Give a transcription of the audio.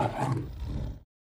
Allah'ım.